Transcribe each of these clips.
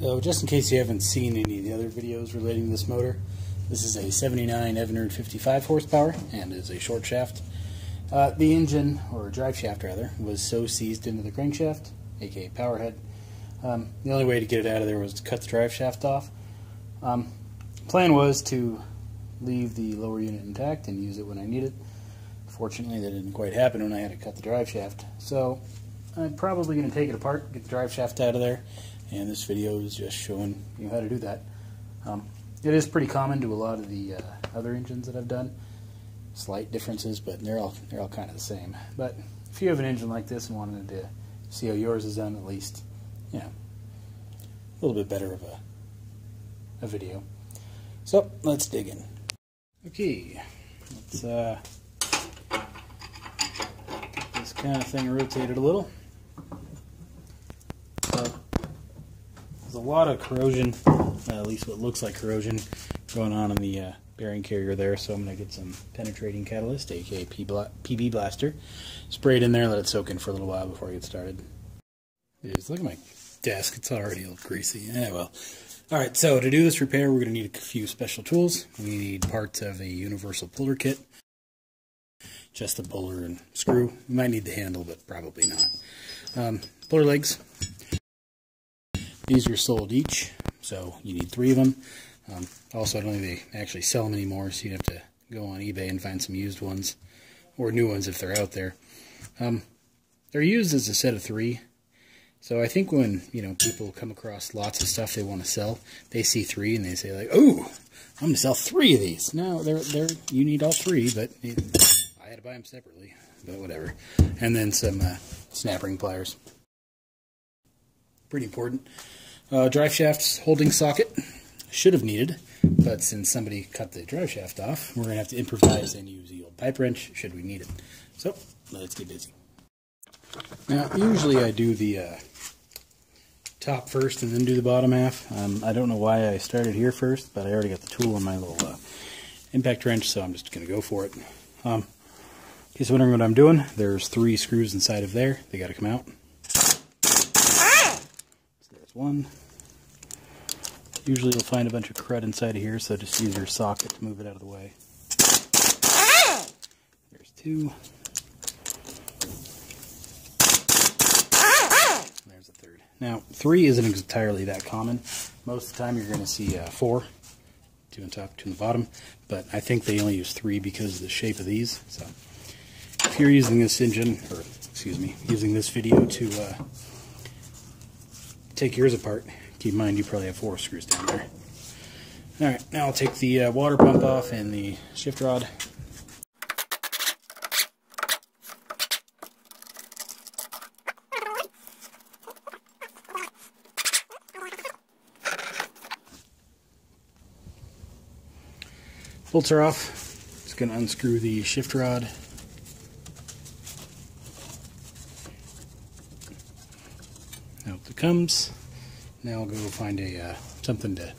So just in case you haven't seen any of the other videos relating to this motor, this is a 79 Evinrude 55 horsepower and is a short shaft. Uh, the engine, or drive shaft rather, was so seized into the crankshaft, aka power head. Um, the only way to get it out of there was to cut the drive shaft off. Um, plan was to leave the lower unit intact and use it when I need it. Fortunately, that didn't quite happen when I had to cut the drive shaft. So I'm probably going to take it apart, get the drive shaft out of there, and this video is just showing you how to do that. Um, it is pretty common to a lot of the uh, other engines that I've done. Slight differences, but they're all they're all kind of the same. But if you have an engine like this and wanted to see how yours is done, at least, you know, a little bit better of a, a video. So let's dig in. Okay, let's uh, get this kind of thing rotated a little. There's a lot of corrosion, uh, at least what looks like corrosion, going on in the uh, bearing carrier there, so I'm going to get some penetrating catalyst, aka PB Blaster, spray it in there, let it soak in for a little while before I get started. Look at my desk, it's already a little greasy. Yeah, well. Alright, so to do this repair, we're going to need a few special tools. We need parts of a universal puller kit, just a puller and screw. We might need the handle, but probably not. Um, puller legs. These are sold each, so you need three of them. Um, also, I don't think they actually sell them anymore, so you'd have to go on eBay and find some used ones, or new ones if they're out there. Um, they're used as a set of three, so I think when you know people come across lots of stuff they want to sell, they see three and they say like, "Oh, I'm gonna sell three of these." No, they're they're you need all three, but it, I had to buy them separately, but whatever. And then some uh, snap ring pliers, pretty important. Uh, drive shafts holding socket should have needed, but since somebody cut the drive shaft off, we're going to have to improvise and use the old pipe wrench should we need it. So, let's get busy. Now, usually I do the uh, top first and then do the bottom half. Um, I don't know why I started here first, but I already got the tool on my little uh, impact wrench, so I'm just going to go for it. Um, in case you're wondering what I'm doing, there's three screws inside of there. They got to come out. One. Usually you'll find a bunch of crud inside of here, so just use your socket to move it out of the way. There's two. There's a third. Now, three isn't entirely that common. Most of the time you're going to see uh, four, two on top, two on the bottom, but I think they only use three because of the shape of these. So, if you're using this engine, or excuse me, using this video to uh, take yours apart, keep in mind you probably have four screws down there. Alright, now I'll take the uh, water pump off and the shift rod. Bolts are off. Just going to unscrew the shift rod. Out it comes. Now I'll go find a uh, something to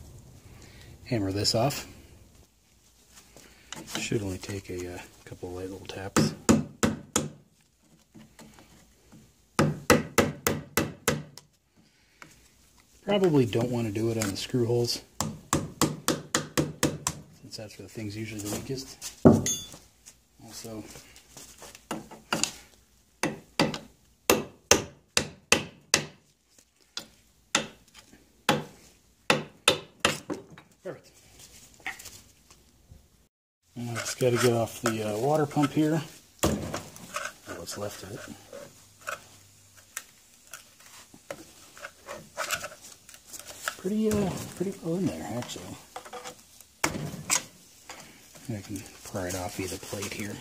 hammer this off. Should only take a uh, couple light little taps. Probably don't want to do it on the screw holes, since that's where the thing's usually the weakest. Also, I just got to get off the uh, water pump here. What's left of it. Pretty, uh, pretty full in there, actually. I can pry it off either plate here.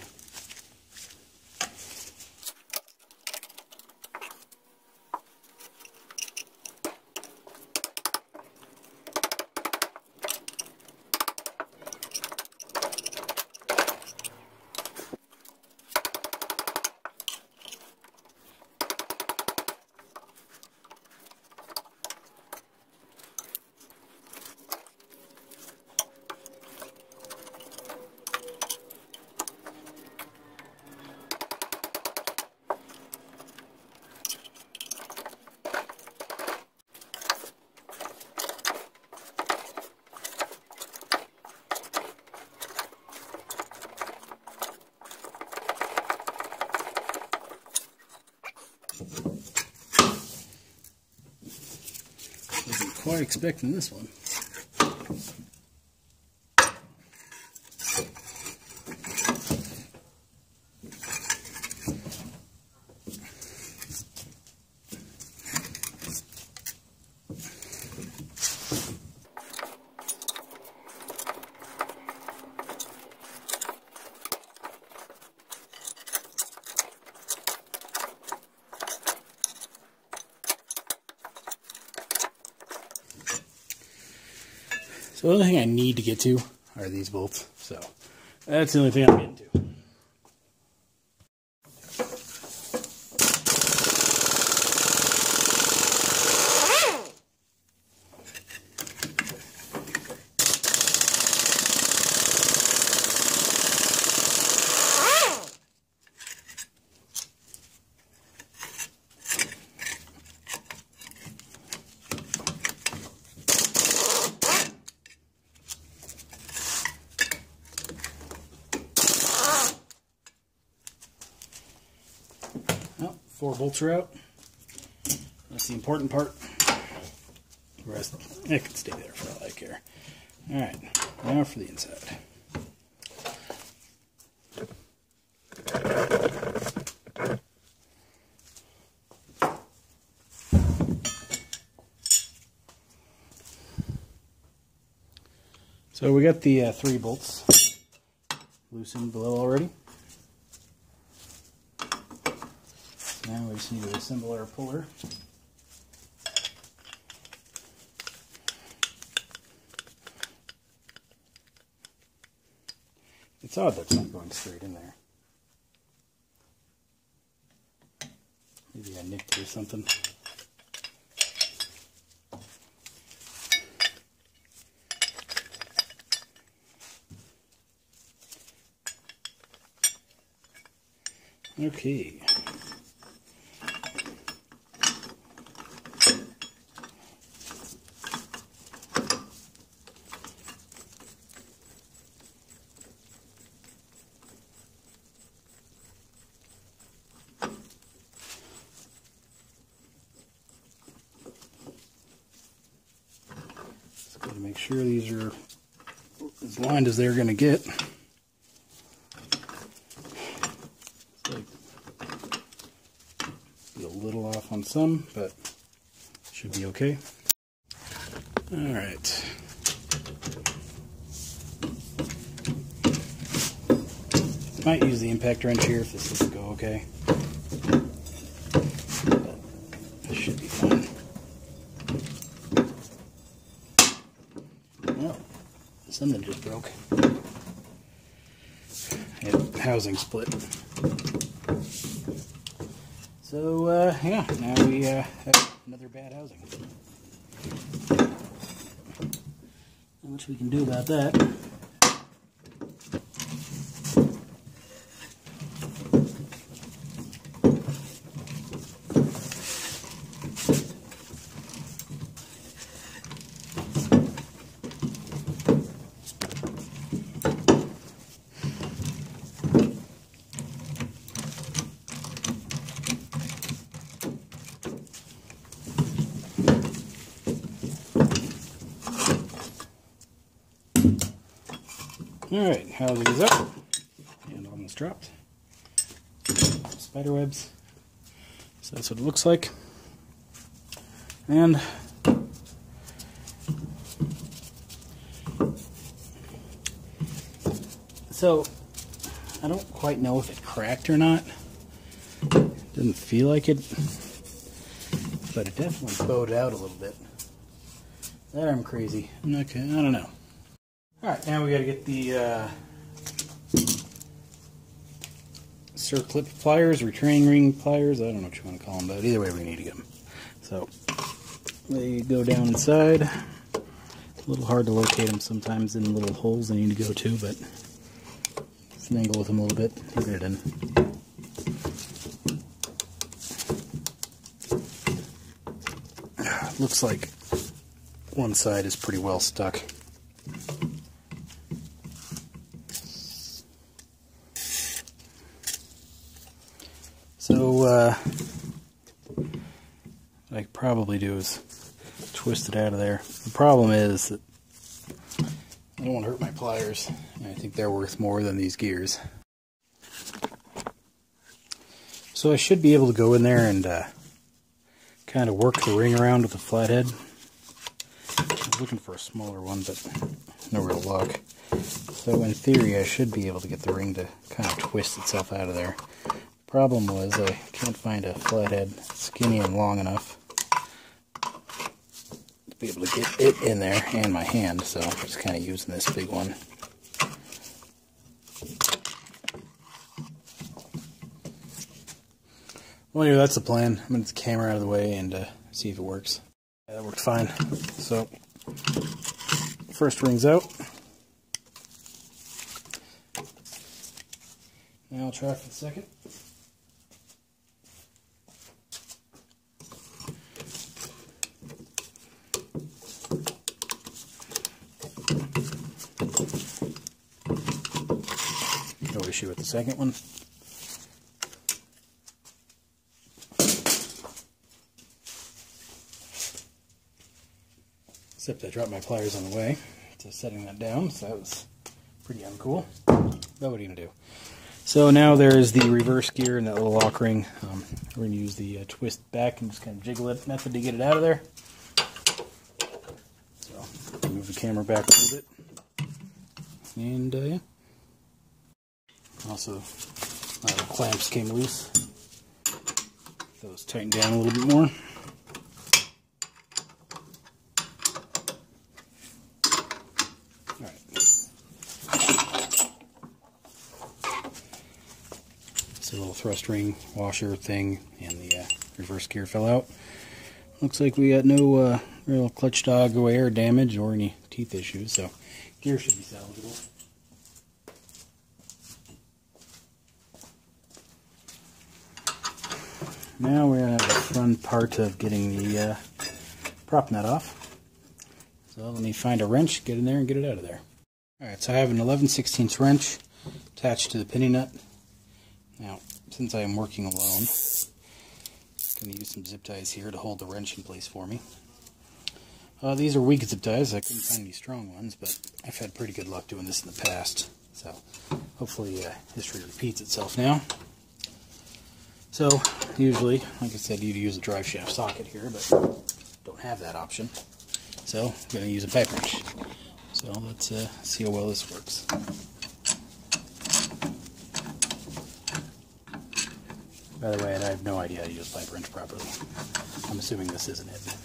Quite expecting this one. So the only thing I need to get to are these bolts. So that's the only thing I'm getting to. Well, four bolts are out. That's the important part. The rest, it can stay there for all I care. All right, now for the inside. So we got the uh, three bolts loosened below already. Now we just need to assemble our puller. It's odd that's not going straight in there. Maybe I nicked or something. Okay. Just got to make sure these are as they're going to get. Be a little off on some, but should be okay. All right. Might use the impact wrench here if this doesn't go okay. But this should be fine. Oh, something just broke. Yeah, housing split. So, uh, yeah, now we uh, have another bad housing. Not much we can do about that. Alright, housing is up. And almost dropped. Spider webs. So that's what it looks like. And so I don't quite know if it cracked or not. Didn't feel like it, but it definitely bowed out a little bit. That I'm crazy. Okay, I don't know. Alright, now we got to get the uh, circlip pliers, retaining ring pliers. I don't know what you want to call them, but either way, we need to get them. So they go down inside. A little hard to locate them sometimes in little holes they need to go to, but snaggle with them a little bit. Get it in. Looks like one side is pretty well stuck. So, uh, what I could probably do is twist it out of there. The problem is that I don't want to hurt my pliers. I think they're worth more than these gears. So I should be able to go in there and uh, kind of work the ring around with the flathead. I was looking for a smaller one, but no real luck. So in theory, I should be able to get the ring to kind of twist itself out of there. Problem was I can't find a flathead skinny and long enough to be able to get it in there and my hand, so I'm just kind of using this big one. Well, anyway, that's the plan. I'm going to get the camera out of the way and uh, see if it works. Yeah, that worked fine. So, first ring's out. Now I'll try for the second. No issue with the second one. Except I dropped my pliers on the way to setting that down, so that was pretty uncool. But what are you going to do? So now there's the reverse gear and that little lock ring. Um, we're going to use the uh, twist back and just kind of jiggle it method to get it out of there. So move the camera back a little bit. And uh, yeah. Also, uh, clamps came loose. Those tighten down a little bit more. So a little thrust ring washer thing and the uh, reverse gear fell out. Looks like we got no uh, real clutch dog or air damage or any teeth issues, so gear should be salvageable. Now we're going to have the fun part of getting the uh, prop nut off. So let me find a wrench, get in there, and get it out of there. Alright, so I have an 11 16 wrench attached to the pinion nut. Now, since I am working alone, I'm going to use some zip ties here to hold the wrench in place for me. Uh, these are weak zip ties. I couldn't find any strong ones, but I've had pretty good luck doing this in the past. So, hopefully uh, history repeats itself now. So, usually, like I said, you'd use a drive shaft socket here, but don't have that option. So, I'm going to use a pipe wrench. So, let's uh, see how well this works. By the way, I have no idea how to use pipe wrench properly. I'm assuming this isn't it.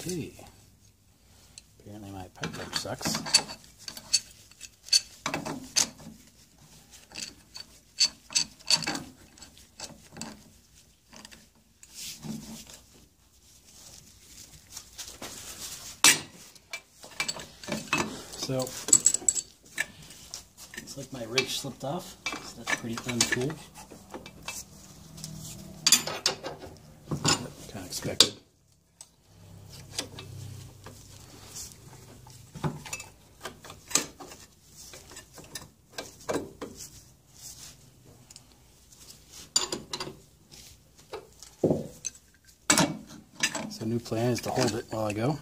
Okay. Apparently my pipe wrench sucks. So, looks like my wrench slipped off, so that's pretty uncool. Kind of expected. Plan is to hold it while I go.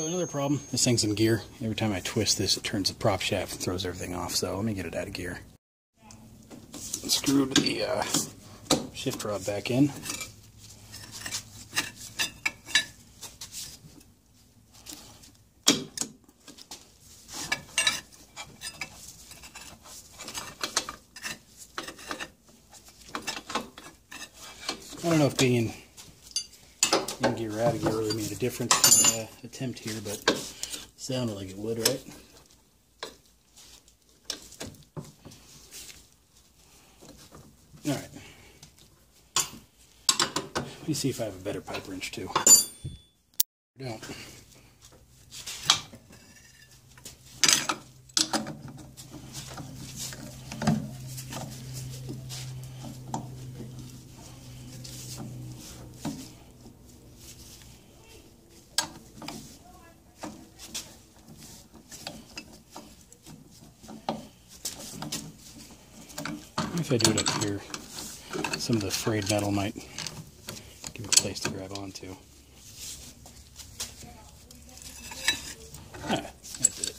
So another problem, this thing's in gear. Every time I twist this, it turns the prop shaft and throws everything off. So let me get it out of gear. Screwed the uh, shift rod back in. I don't know if being in gear out of gear really made a difference in uh, attempt here, but sounded like it would, right? All right. Let me see if I have a better pipe wrench too. I don't. If I do it up here, some of the frayed metal might give a place to grab onto. Ah, that did it.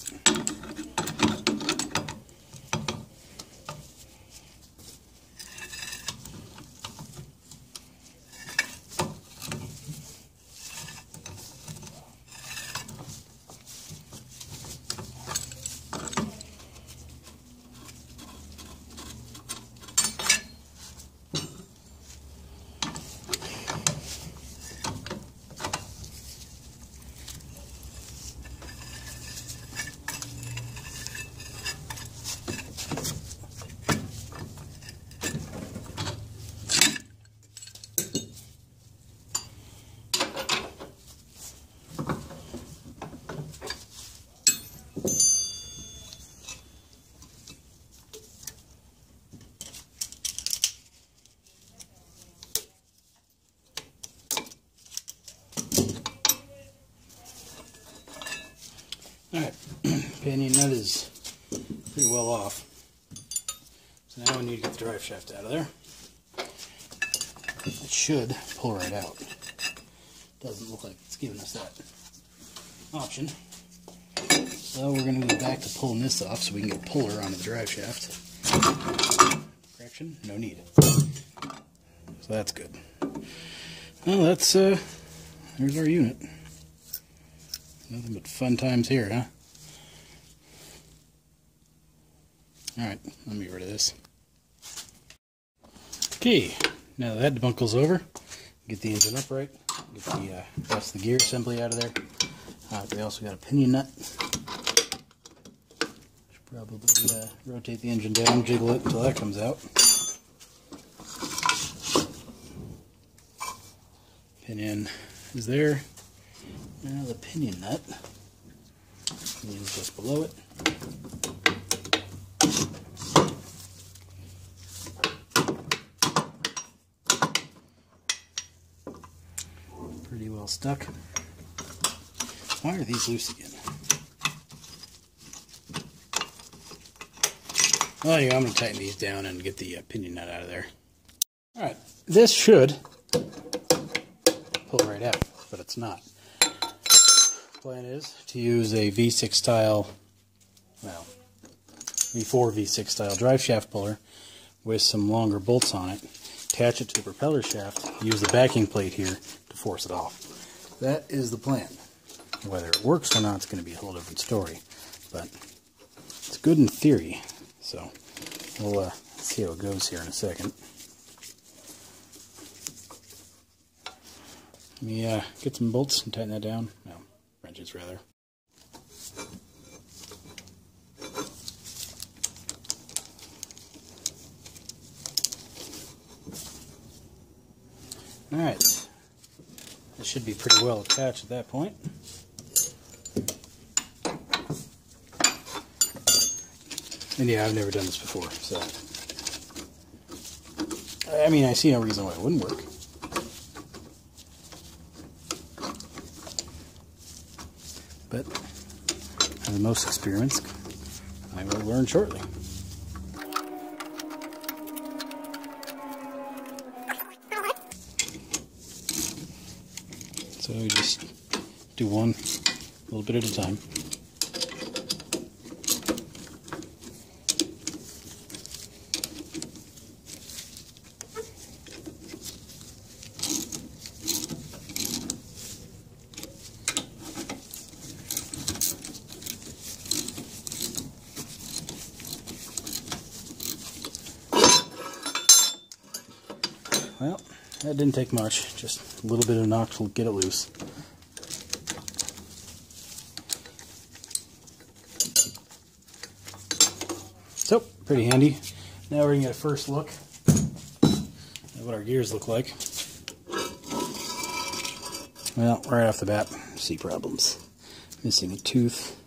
Alright, pinion nut is pretty well off. So now we need to get the drive shaft out of there. It should pull right out. Doesn't look like it's giving us that option. So we're going to go back to pulling this off so we can get a puller onto the drive shaft. Correction, no need. So that's good. Well, that's, uh, there's our unit. Nothing but fun times here, huh? Alright, let me get rid of this. Okay, now that debunkle's over, get the engine upright, get the uh, the gear assembly out of there. Uh, we also got a pinion nut. Should probably uh, rotate the engine down, jiggle it until that comes out. Pinion is there. Now the pinion nut is just below it. Pretty well stuck. Why are these loose again? Oh yeah, I'm going to tighten these down and get the uh, pinion nut out of there. Alright, this should pull right out, but it's not plan is to use a V6 style, well, V4 V6 style drive shaft puller with some longer bolts on it, attach it to the propeller shaft, use the backing plate here to force it off. That is the plan. Whether it works or not it's going to be a whole different story, but it's good in theory, so we'll uh, see how it goes here in a second. Let me uh, get some bolts and tighten that down. No wrenches rather. Alright, this should be pretty well attached at that point. And yeah, I've never done this before, so. I mean, I see no reason why it wouldn't work. but most experiments, I will learn shortly. So we just do one a little bit at a time. That didn't take much. Just a little bit of knock to get it loose. So, pretty handy. Now we're to get a first look at what our gears look like. Well, right off the bat, see problems. Missing a tooth.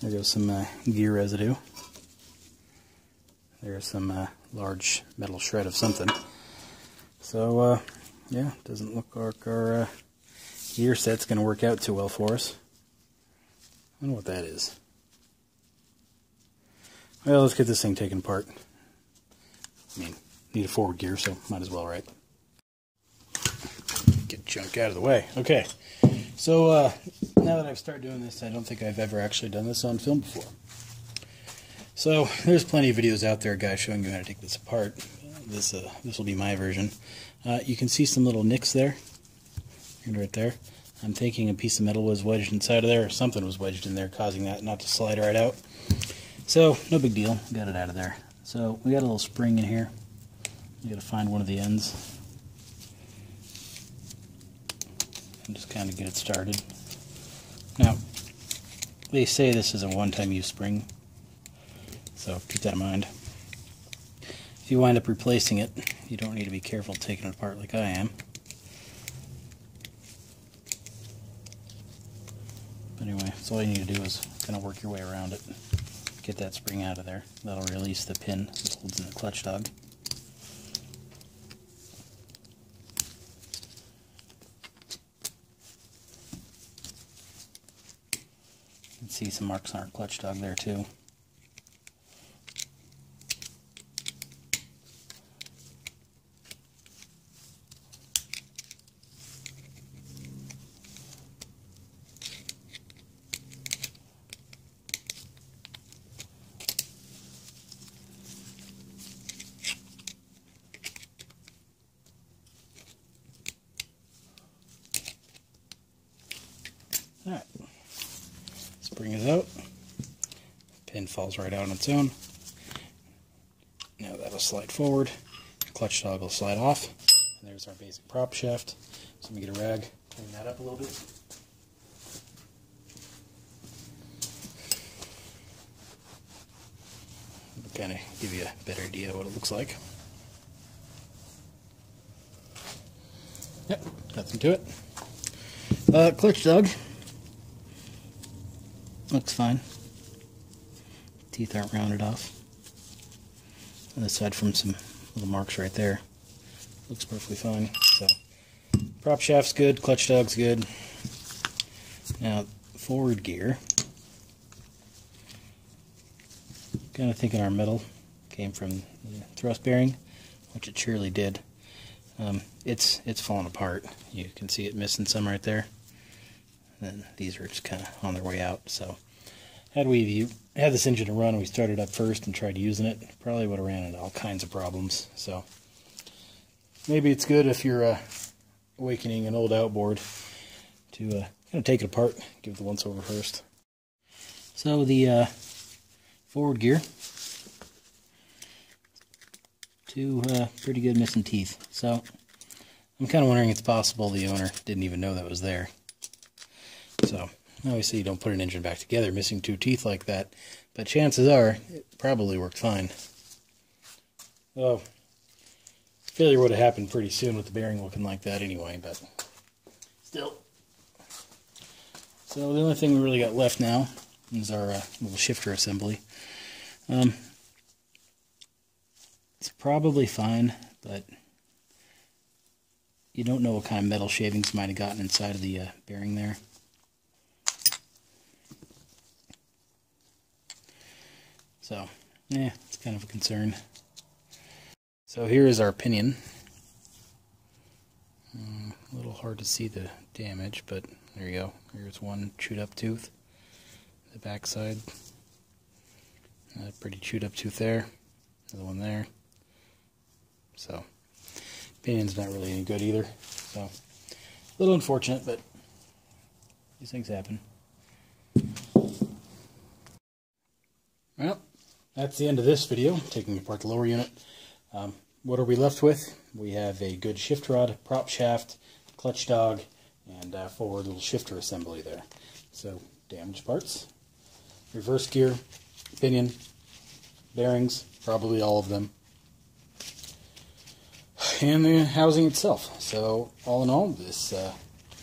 There goes some uh, gear residue. There's some uh, large metal shred of something. So, uh, yeah, doesn't look like our uh, gear set's going to work out too well for us. I don't know what that is. Well, let's get this thing taken apart. I mean, need a forward gear, so might as well, right? Get junk out of the way. Okay, so uh, now that I've started doing this, I don't think I've ever actually done this on film before. So there's plenty of videos out there, guys, showing you how to take this apart. This uh, this will be my version. Uh, you can see some little nicks there, right there. I'm thinking a piece of metal was wedged inside of there, or something was wedged in there, causing that not to slide right out. So no big deal, got it out of there. So we got a little spring in here. You got to find one of the ends. and just kind of get it started. Now, they say this is a one-time use spring, so keep that in mind. If you wind up replacing it, you don't need to be careful taking it apart like I am. But anyway, so all you need to do is kind of work your way around it. Get that spring out of there. That'll release the pin that holds in the clutch dog. can see some marks on our clutch dog there too. All right spring is out. Pin falls right out on its own. Now that'll slide forward. Clutch dog will slide off. And there's our basic prop shaft. So let me get a rag, clean that up a little bit. Kind of give you a better idea of what it looks like. Yep, nothing to it. Uh, clutch dog Looks fine. Teeth aren't rounded off. And aside from some little marks right there, looks perfectly fine. So, prop shaft's good, clutch dog's good. Now, forward gear. Kind of thinking our metal came from the thrust bearing, which it surely did. Um, it's it's falling apart. You can see it missing some right there. And these are just kind of on their way out. So had we had this engine to run we started up first and tried using it, probably would have ran into all kinds of problems. So maybe it's good if you're uh, awakening an old outboard to uh, kind of take it apart, give the once over first. So the uh, forward gear, two uh, pretty good missing teeth. So I'm kind of wondering if it's possible the owner didn't even know that was there. So, obviously you don't put an engine back together missing two teeth like that, but chances are it probably worked fine. Well, failure would have happened pretty soon with the bearing looking like that anyway, but still. So the only thing we really got left now is our uh, little shifter assembly. Um, it's probably fine, but you don't know what kind of metal shavings might have gotten inside of the uh, bearing there. So, yeah, it's kind of a concern. So here is our pinion. Mm, a little hard to see the damage, but there you go. Here's one chewed up tooth. The back side. A pretty chewed up tooth there. Another one there. So, pinion's not really any good either. So, a little unfortunate, but these things happen. Well, that's the end of this video, taking apart the lower unit. Um, what are we left with? We have a good shift rod, prop shaft, clutch dog, and forward little shifter assembly there. So damaged parts. Reverse gear, pinion, bearings, probably all of them, and the housing itself. So all in all, this uh,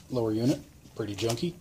lower unit, pretty junky.